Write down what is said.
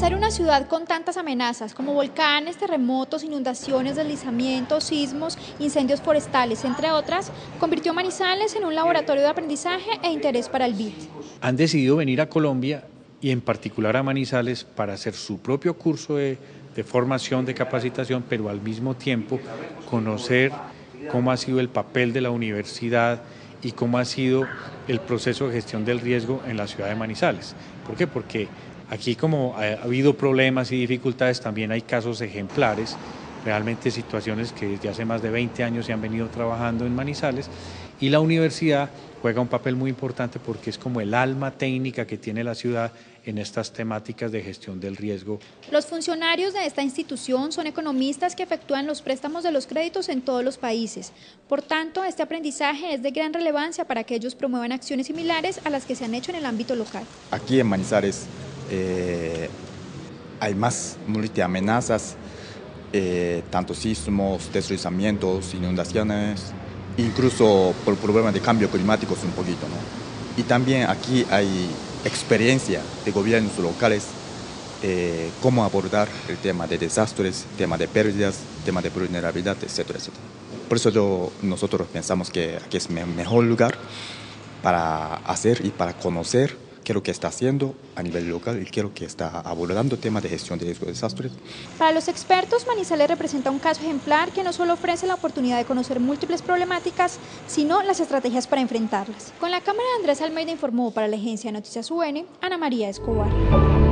Una ciudad con tantas amenazas como volcanes, terremotos, inundaciones, deslizamientos, sismos, incendios forestales, entre otras, convirtió Manizales en un laboratorio de aprendizaje e interés para el BID. Han decidido venir a Colombia y en particular a Manizales para hacer su propio curso de, de formación, de capacitación, pero al mismo tiempo conocer cómo ha sido el papel de la universidad y cómo ha sido el proceso de gestión del riesgo en la ciudad de Manizales. ¿Por qué? Porque Aquí como ha habido problemas y dificultades, también hay casos ejemplares, realmente situaciones que desde hace más de 20 años se han venido trabajando en Manizales y la universidad juega un papel muy importante porque es como el alma técnica que tiene la ciudad en estas temáticas de gestión del riesgo. Los funcionarios de esta institución son economistas que efectúan los préstamos de los créditos en todos los países. Por tanto, este aprendizaje es de gran relevancia para que ellos promuevan acciones similares a las que se han hecho en el ámbito local. Aquí en Manizales eh, hay más multiamenazas, eh, tanto sismos, deslizamientos, inundaciones, incluso por problemas de cambio climático un poquito. ¿no? Y también aquí hay experiencia de gobiernos locales, eh, cómo abordar el tema de desastres, tema de pérdidas, tema de vulnerabilidad, etcétera, etcétera. Por eso nosotros pensamos que aquí es el mejor lugar para hacer y para conocer lo que está haciendo a nivel local y lo que está abordando temas de gestión de riesgo de desastres. Para los expertos, Manizales representa un caso ejemplar que no solo ofrece la oportunidad de conocer múltiples problemáticas, sino las estrategias para enfrentarlas. Con la cámara Andrés Almeida informó para la agencia Noticias UN, Ana María Escobar.